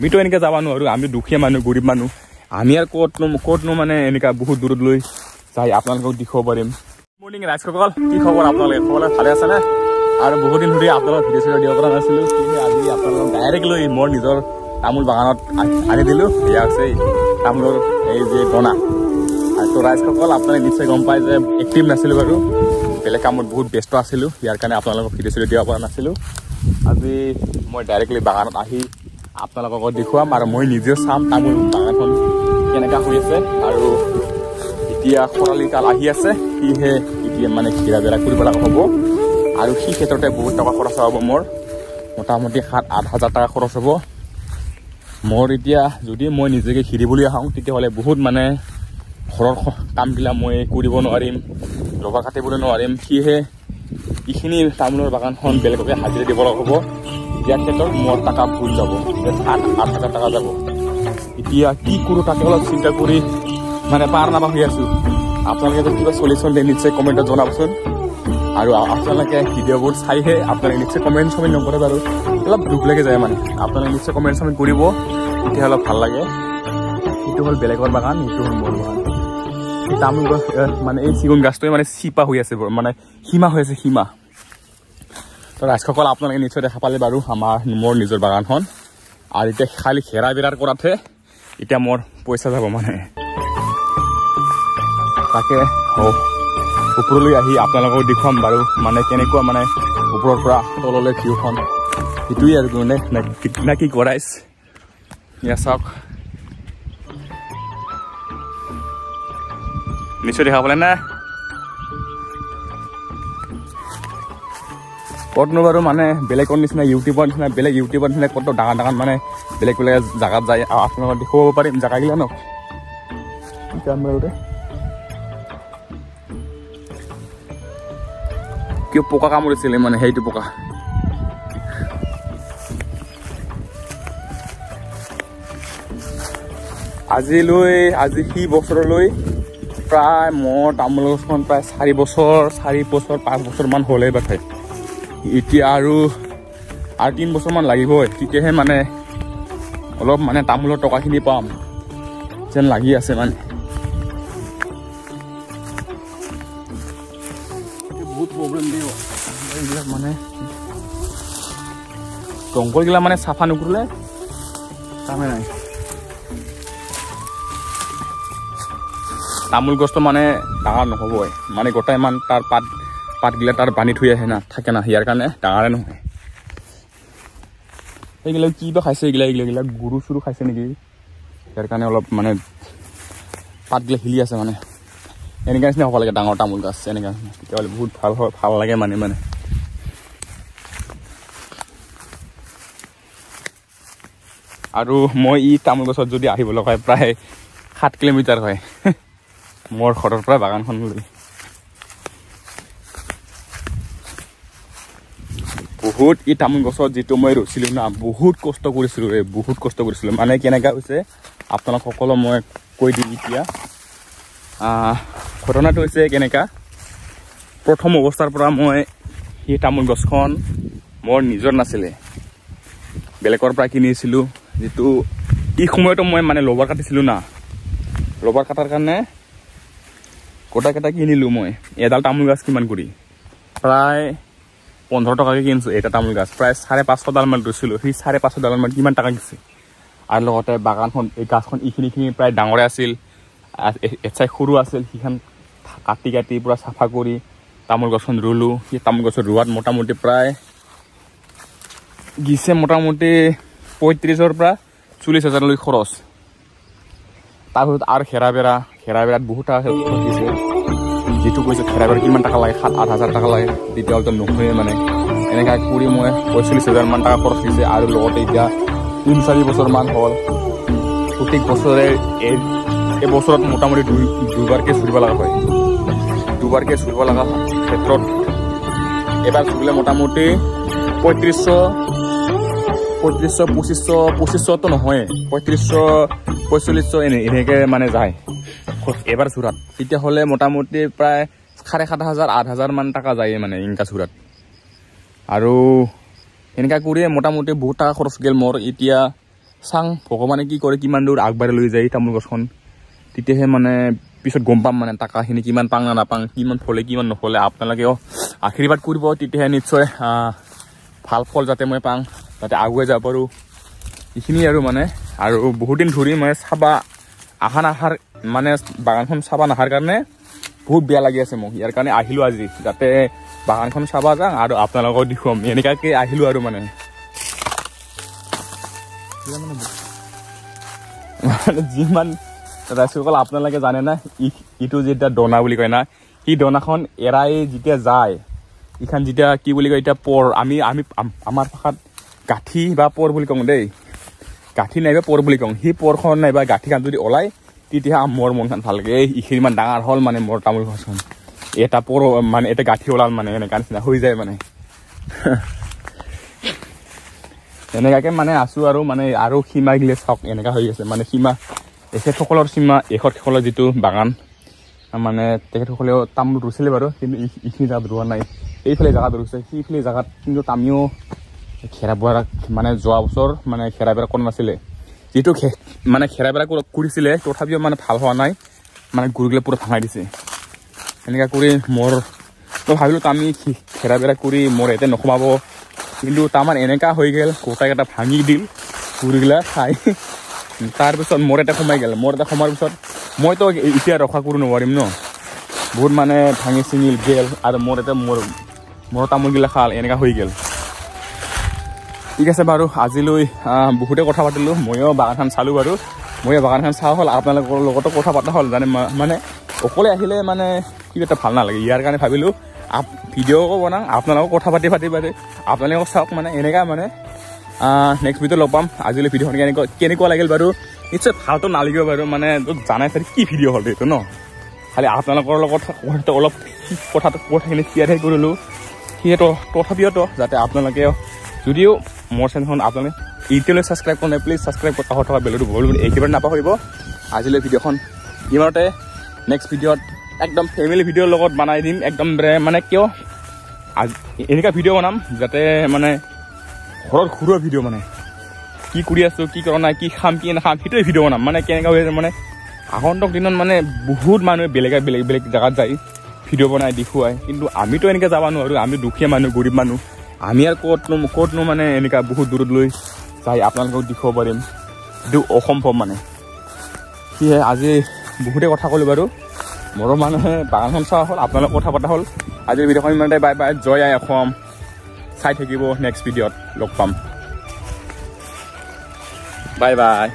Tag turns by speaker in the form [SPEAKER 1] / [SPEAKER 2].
[SPEAKER 1] আমিতো এনেকৈ যাব নোৱাৰোঁ আমি দুখীয়া মানুহ গৰীব মানুহ। আমি আৰু ক'তনো ক'তনো মানে এনেকুৱা বহুত দূৰত লৈ যাই আপোনালোকক দেখুৱাব পাৰিম মৰ্ণিং ৰাইজসকল কি খবৰ আপোনালোকে? খবৰ ভালে আছেনে আৰু বহুত দিন ধৰি আপোনালোকক ভিডিঅ' চিডিঅ' দিব পৰা নাছিলোঁ কিন্তু আজি আপোনালোকক ডাইৰেক্ট লৈ মোৰ নিজৰ তামোল বাগানত আনি দিলোঁ। এয়া আছে তামোলৰ এই যে দনা। আৰু তো ৰাইজসকল আপোনালোকে নিশ্চয় গম পায় যে এক্টিভ নাছিলোঁ বাৰু। বেলেগ কামত বহুত ব্যস্ত আছিলোঁ ইয়াৰ কাৰণে আপোনালোকক ভিডিঅ' চিডিঅ' দিব পৰা নাছিলোঁ। আজি মই ডাইৰেক্টলি বাগানত আহি আপোনালোকক দেখুৱাম আৰু মই নিজেও চাম তামোল বাগানখন কেনেকুৱা হৈ আছে। আৰু এতিয়া খৰালি কাল আহি আছে সিহে এতিয়া মানে ঘিৰা বেৰা কৰিব লগা হ'ব। আৰু সেই ক্ষেত্ৰতে বহুত টকা খৰচ হ'ব মোৰ। মোটামুটি সাত আঠ হাজাৰ টকা খৰচ হ'ব। মোৰ এতিয়া যদি মই নিজকে ঘিৰিবলৈ আহোঁ তেতিয়াহ'লে বহুত মানে ঘৰৰ কামবিলাক মই কৰিব নোৱাৰিম লবা কাটিবলৈ নোৱাৰিম। সেয়েহে এইখিনি তামোলৰ বাগানখন বেলেগকে হাজিৰা দিব লগা হ'ব। ইয়াৰ ক্ষেত্ৰত মোৰ টকা ভুল যাব। সাত আঠ হাজাৰ টকা যাব। এতিয়া কি কৰোঁ তাকে অলপ চিন্তা কৰি মানে পাৰ নাপা হৈ আছোঁ। আপোনালোকে যদি কিবা চলিউশ্যন দিয়ে নিশ্চয় কমেণ্টত জনাবচোন। আৰু আপোনালোকে ভিডিঅ'বোৰ চাইহে আপোনালোকে নিশ্চয় কমেণ্ট চমেণ্ট নকৰে বাৰু। অলপ দুখ লাগি যায় মানে। আপোনালোকে নিশ্চয় কমেণ্ট চমেণ্ট কৰিব। তেতিয়া অলপ ভাল লাগে। এইটো হ'ল বেলেগৰ বাগান এইটো হ'ল মোৰ বাগান। এই তামোল গছ মানে এই চিগুন গাছটোৱে মানে চিপা হৈ আছে মানে সীমা হৈ আছে সীমা। তো ৰাইজসকল আপোনালোকে নিশ্চয় দেখা পালে বাৰু আমাৰ মোৰ নিজৰ বাগানখন। আৰু এতিয়া খালি খেৰা বেৰাৰ কৰাতহে এতিয়া মোৰ পইচা যাব মানে। তাকে ওপৰলৈ আহি আপোনালোকক দেখুৱাম বাৰু মানে কেনেকুৱা মানে ওপৰৰ পৰা তললৈ ভিউখন। সেইটোৱেই আৰু মানে না কি কৰাইছ? এয়া চাওক। নিশ্চয় দেখা পালে না? ক'তনো বাৰু মানে বেলেগৰ নিচিনা ইউটিউবৰ নিচিনা বেলেগ ইউটিউবৰ নিচিনা ক'ত ডাঙৰ ডাঙৰ মানে বেলেগ বেলেগ জেগাত যায়। আৰু আপোনালোকক দেখুৱাব পাৰিম জেগাগিলা ন? যাম কিয় পকা কামুৰিছিলে মানে সেইটো পকা? আজিলৈ আজি সি বছৰলৈ প্ৰায় মোৰ তামোল গছখন প্ৰায় চাৰি বছৰ চাৰি বছৰ পাঁচ বছৰমান হ'লেই বাথাই এতিয়া আৰু আৰু তিনি বছৰমান লাগিবই তেতিয়াহে মানে অলপ মানে তামোলৰ টকাখিনি পাম যেন লাগি আছে মানে। বহুত প্ৰব্লেম দিব এইবিলাক মানে জংঘলগিলা মানে চাফা নকৰিলে কামে নাই। তামোল গছটো মানে ডাঙৰ নহ'বই মানে গোটাই ইমান তাৰ পাত পাতগিলা তাৰ বান্ধি থৈ আহে না থাকে না ইয়াৰ কাৰণে ডাঙৰে নহয়। এইগিলা কি বা খাইছে এইগিলা এইগিলা এইগিলা গৰু চৰু খাইছে নেকি? ইয়াৰ কাৰণে অলপ মানে পাতগিলা হিলি আছে মানে। এনেকুৱা নিচিনা হ'ব লাগে ডাঙৰ তামোল গছ এনেকুৱা নিচিনা। তেতিয়াহ'লে বহুত ভাল হয় ভাল লাগে মানে মানে। আৰু মই ই তামোল গছত যদি আহিব লগা হয় প্ৰায় সাত কিলোমিটাৰ হয়। মোৰ ঘৰৰ পৰা বাগানখনলৈ বহুত ই তামোল গছত যিটো মই ৰুইছিলোঁ না বহুত কষ্ট কৰিছিলোঁ ৰে বহুত কষ্ট কৰিছিলোঁ। মানে কেনেকুৱা হৈছে আপোনালোক সকলো মই কৈ দিম এতিয়া। ঘটনাটো হৈছে কেনেকুৱা প্ৰথম অৱস্থাৰ পৰা মই সেই তামোল গছখন মোৰ নিজৰ নাছিলে। বেলেগৰ পৰা কিনিছিলোঁ যিটো এই সময়তো মই মানে লবাৰ কাটিছিলোঁ না। লবাৰ কটাৰ কাৰণে গোটাই কেইটা কিনিলোঁ মই এডাল তামোল গছ কিমান কৰি? প্ৰায় পোন্ধৰ টকাকৈ কিনিছোঁ এটা তামোল গছ প্ৰায় চাৰে পাঁচশডালমান ৰুইছিলোঁ। সেই চাৰে পাঁচশডালমান কিমান টকা দিছে? আৰু লগতে বাগানখন এই গাছখন এইখিনিখিনি প্ৰায় ডাঙৰে আছিল। আ- এ- এচাই সৰু আছিল। সেইখন কাটি কাটি পূৰা চাফা কৰি তামোল গছখন ৰুলোঁ। সেই তামোল গছত ৰোৱাত মোটামুটি প্ৰায় গিছে মোটামুটি পঁয়ত্ৰিছৰ পৰা চল্লিছ হাজাৰলৈ খৰচ। তাৰপিছত আৰু খেৰা বেৰা খেৰা বেৰাত বহুত টকা খৰচ যিটো কৈছে বেৰা কিমান টকা লাগে সাত আঠ হাজাৰ টকা লাগে তেতিয়াহ'লেতো নহয়ে মানে। এনেকৈ কৰি মই পঁয়চল্লিছ হাজাৰমান টকা খৰচ দিছে আৰু লগতে এতিয়া তিনি চাৰি বছৰমান হ'ল। প্ৰত্যেক বছৰে এই এই বছৰত মোটামুটি দুই দুবাৰকৈ চুৰিব লগা হয়। দুবাৰকৈ চুৰিব লগা ক্ষেত্ৰত এবাৰ চুৰিলে মোটামুটি পঁয়ত্ৰিছশ পঁয়ত্ৰিছশ পঁচিছশ পঁচিছশতো নহয়। পঁয়ত্ৰিছশ পঁয়চল্লিছশ এনে এনেকৈ মানে যায়। এবাৰ চুৰাত তেতিয়াহ'লে মোটামুটি প্ৰায় চাৰে সাত হাজাৰ আঠ হাজাৰমান টকা যায় মানে ইনকা চুৰাত আৰু এনেকুৱা কৰিয়ে মোটামুটি বহুত টকা খৰচ গ'ল মোৰ। এতিয়া চাং ভগৱানে কি কৰে কিমান দূৰ আগবাঢ়ি লৈ যায় তামোল গছখন। তেতিয়াহে মানে পিছত গম পাম মানে টাকাখিনি কিমান পাং না নাপাং কিমান ফলে কিমান নফলে। আপোনালোকেও আশীৰ্বাদ কৰিব তেতিয়াহে নিশ্চয় ভাল ফল যাতে মই পাওঁ যাতে আগুৱাই যাব পাৰোঁ। এইখিনি আৰু মানে। আৰু বহুত দিন ধৰি মই চাবা আহা নাহাৰ মানে বাগানখন চাবা নাহাৰ কাৰণে বহুত বেয়া লাগি আছে মোক। ইয়াৰ কাৰণে আহিলোঁ আজি যাতে বাগানখন চাবা যাওঁ আৰু আপোনালোকক দেখুৱাম। এনেকুৱাকৈ আহিলোঁ আৰু মানে। মানে যিমান ৰাইজসকল আপোনালোকে জানে না ইটো যেতিয়া দনা বুলি কয় না সি দনাখন এৰাই যেতিয়া যায় ইখান যেতিয়া কি বুলি কয় এতিয়া পৰ আমি আমি আম- আমাৰ ভাষাত গাঁঠি বা পৰ বুলি কওঁ দেই। গাঁঠি নাইবা পৰ বুলি কওঁ সেই পৰখন নাইবা গাঁঠিখন যদি ওলাই তেতিয়া মোৰ মনখন ভাল লাগে। এই ইখিনি ইমান ডাঙৰ হ'ল মানে মোৰ তামোল গছখন এটা পৰ মানে এটা গাঁঠি ওলাল মানে এনেকুৱা নিচিনা হৈ যায় মানে। এনেকুৱাকে মানে আছো আৰু মানে আৰু সীমা গিলে চাওক এনেকুৱা হৈ আছে। মানে সীমা এখেতসকলৰ সীমা এখেতসকলৰ যিটো বাগান মানে তেখেতসকলেও তামোল ৰুইছিলে বাৰু কিন্তু এইখিনি জেগাত ৰোৱা নাই। এইফালে জেগাত ৰুইছে সেইফালে জেগাত কিন্তু আমিও খেৰা বেৰা মানে যোৱা বছৰ মানে খেৰা বেৰা কৰা নাছিলে। যিটো মানে খেৰা বেৰা কৰি- কৰিছিলে তথাপিও মানে ভাল হোৱা নাই। মানে গুৰিগিলা পূৰা ভাঙাই দিছে। এনেকুৱা কৰি মোৰ ভাবিলোঁ আমি খি- খেৰা বেৰা কৰি মোৰ ইয়াতে নোসোমাব কিন্তু তাৰমান এনেকা হৈ গ'ল গোটাকেইটা ভাঙি দিল গুৰিগিলা খাই। তাৰপিছত মোৰ এটা সোমাই গ'ল। মোৰ এটা সোমাৰ পিছত মইতো এতিয়া ৰখা কৰিব নোৱাৰিম ন? বহুত মানে ভাঙি চিঙি গেল আৰু মোৰ এটা মোৰ মোৰ তামোলগিলা খাল এনেকা হৈ গ'ল। ঠিক আছে বাৰু আজিলৈ বহুতে কথা পাতিলোঁ ময়ো বাগানখন চালোঁ বাৰু। ময়ো বাগানখন চোৱা হ'ল আপোনালোকৰ লগতো কথা পতা হ'ল জানে মানে অকলে আহিলে মানে কিবা এটা ভাল নালাগে ইয়াৰ কাৰণে ভাবিলোঁ আপ ভিডিঅ'ও বনাওঁ আপোনালোকক কথা পাতি পাতি পাতি আপোনালোকক চাওক মানে এনেকুৱা মানে নেক্সট ভিডিঅ' লগ পাম আজিলৈ ভিডিঅ'খন কেনেকুৱা কেনেকুৱা লাগিল বাৰু নিশ্চয় ভালটো নালাগিব বাৰু মানে জানাই চাগে কি ভিডিঅ' হ'ল এইটো ন? খালি আপোনালোকৰ লগত অলপ কথাটো কথাখিনি ক্লিয়াৰহে কৰিলোঁ সেইটো তথাপিওতো যাতে আপোনালোকে যদিও মোৰ চেনেলখন আপোনালোকে এতিয়ালৈ ছাবস্ক্ৰাইব কৰা নাই প্লিজ ছাবস্ক্ৰাইব কৰি কাষত থকা বেলটো বল বুলি একেবাৰে নাপাহৰিব। আজিলৈ ভিডিঅ'খন ইমানতে নেক্সট ভিডিঅ'ত একদম ফেমিলি ভিডিঅ'ৰ লগত বনাই দিম একদম মানে কিয় আজি এনেকুৱা ভিডিঅ' বনাম যাতে মানে ঘৰত ঘৰুৱা ভিডিঅ' মানে। কি কৰি আছোঁ কি কৰা নাই কি খাম কি নাখাম সেইটোৱে ভিডিঅ' বনাম মানে কেনেকুৱা হৈ মানে আগন্তুক দিনত মানে বহুত মানুহে বেলেগ বেলেগ বেলেগ জেগাত যায় ভিডিঅ' বনাই দেখুৱাই। কিন্তু আমিতো এনেকৈ যাব নোৱাৰোঁ আমি দুখীয়া মানুহ গৰীব মানুহ। আমি আৰু ক'তনো ক'তনো মানে এনেকুৱা বহুত দূৰত লৈ যাই আপোনালোকক দেখুৱাব পাৰিম। এইটো অসম্ভৱ মানে। সেয়ে আজি বহুতে কথা ক'লোঁ বাৰু। মোৰো মানুহে বাগানখন চোৱা হ'ল আপোনালোক কথা পতা হ'ল। আজিৰ ভিডিঅ'খন ইমানতে বাই বাই জয় আই অসম। চাই থাকিব নেক্সট ভিডিঅ'ত লগ পাম। Bye bye.